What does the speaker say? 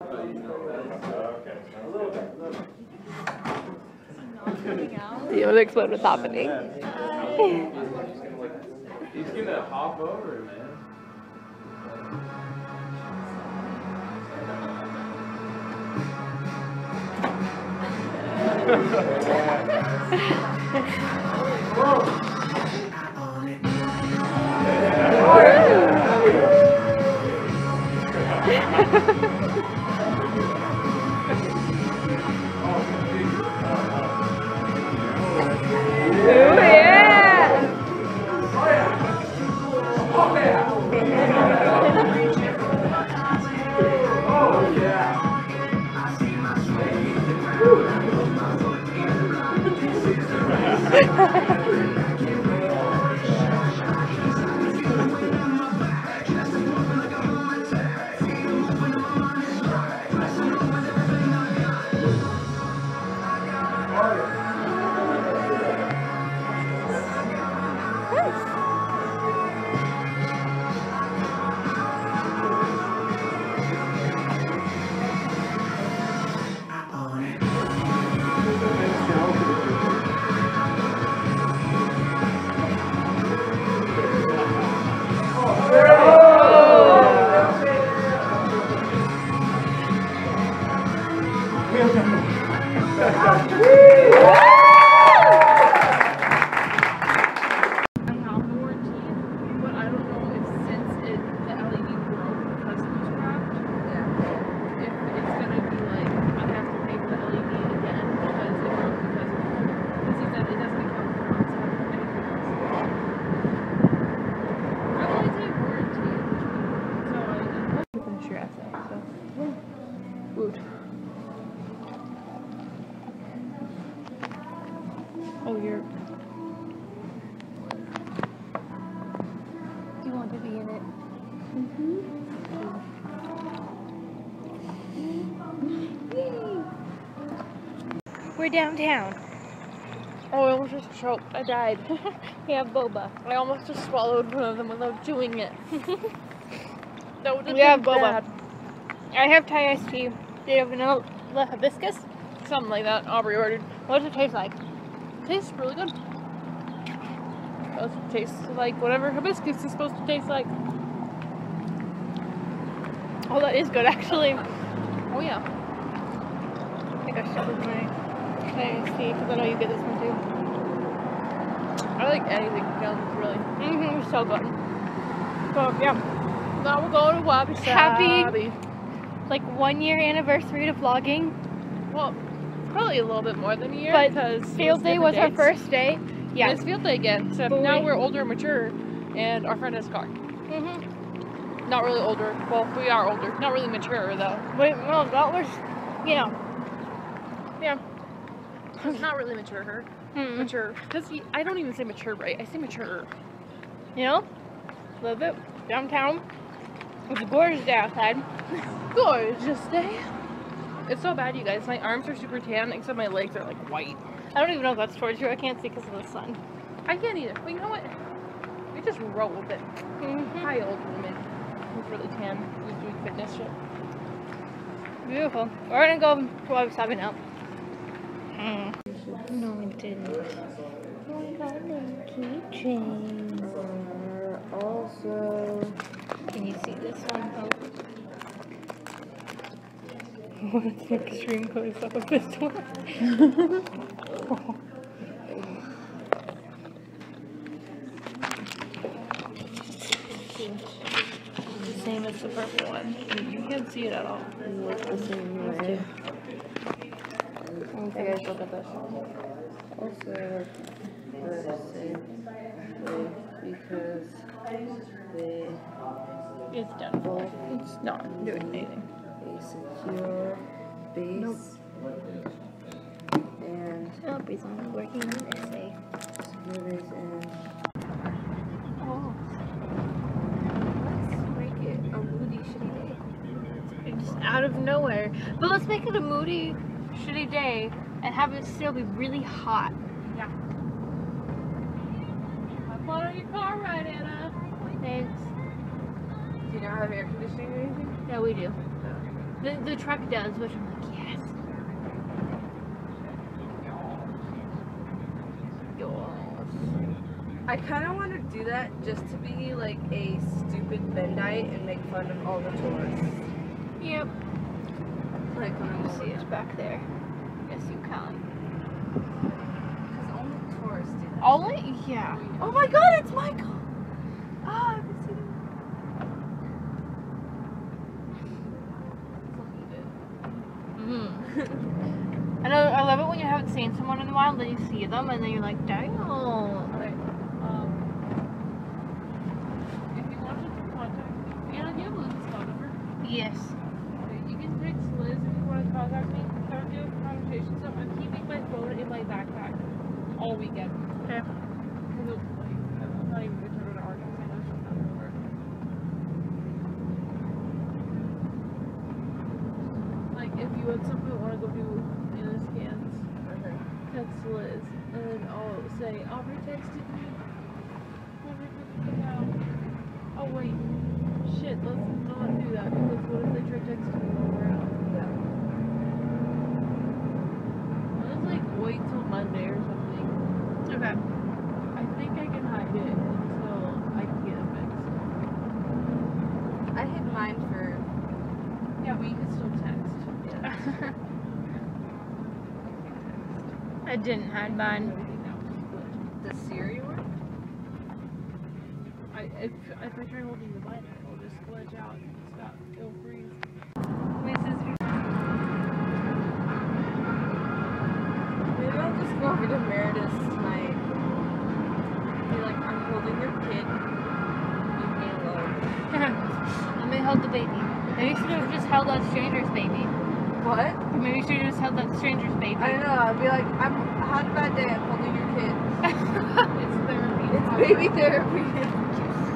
Do you want to explain what's happening? He's gonna hop over, man. Ooh, I Oh, you're. Do you want to be in it? Mm-hmm. We're downtown. Oh, I almost just choked. I died. We have boba. I almost just swallowed one of them without chewing it. that would have We have boba. bad. I have Thai iced tea. Do you have vanilla hibiscus? Something like that. Aubrey ordered. What does it taste like? Tastes really good. Does taste like whatever hibiscus is supposed to taste like. Oh, that is good actually. Oh yeah. I think I should with my iced tea because I know you get this one too. I like anything Jones really. Mm-hmm, so good. So yeah, Now we're going to Wabi Sabi. Happy- like one year anniversary to vlogging. Well, probably a little bit more than a year But because Field day was our first day. Yeah. It's field day again. So now we- we're older and mature, and our friend has a car. Mm-hmm. Not really older. Well, we are older. Not really mature though. Wait, well, that was, you know, yeah. It's not really mature. Her Mm-mm. mature. Because I don't even say mature right. I say mature. You know, love it. Downtown. It's a gorgeous day outside. Gorgeous day. It's so bad, you guys. My arms are super tan, except my legs are like white. I don't even know if that's towards you. I can't see because of the sun. I can't either. But you know what? We just roll with it. Mm-hmm. Hi, old woman. Who's really tan. Who's doing fitness shit. Beautiful. We're gonna go to Wabi Sabi now. Mm. No, it didn't. Oh, got a keychain. Also, Can you see this one? Oh. What's the extreme close up of this one? the same as the purple one. You can't see it at all. look the same way. Hey guys, look at this. Also, they're the same way because they It's done. both It's not doing anything. Secure base and Oh, he's only working on an essay. secure base and Oh. Let's make it a moody, shitty day. It's just out of nowhere. But let's make it a moody, shitty day and have it still be really hot. Have fun on your car ride, Anna. Thanks. Do you not have air conditioning or anything? Yeah, we do. Oh. The, the truck does, which I'm like, yes. I kind of want to do that just to be like a stupid Bendite and make fun of all the tourists. Yep. Like when I'm See, it's back there. Yes, you can. Because only tourists do that. Only, yeah. Oh my god, it's Michael! Ah, I haven't seen him. I know. I love it when you haven't seen someone in a while, then you see them, and then you're like, dang. Alright, um, if you wanted to contact me, Anna, do you have Liz's phone number? Yes. Okay, you can text Liz if you want to contact me. Start doing conversation stuff. I'm keeping my phone in my backpack all weekend. Okay. Because it, like, I'm not even going to turn it on because I know she's not over. Like, if you had something you want to go do in the scans, text Liz, and I'll say, Aubrey texted me. Oh wait, shit, let's not do that because what if they try texting me while? Let's like wait till Monday or something. Okay. I think I can hide it until I can get it fixed. I hid mine for. Yeah, but you can still text. I didn't hide mine. The Siri work? I if if I try holding the binder, it'll just glitch out and stop. It'll freeze. Maybe I'll just go over to Meredith's tonight. Be like, I'm holding your kid. Leave me alone. Let me hold the baby. Maybe should have just held that stranger's baby. What? Maybe you should have just held that stranger's baby. I don't know. I'd be like, I'm had a bad day. I'm holding your kid. It's therapy. It's baby therapy.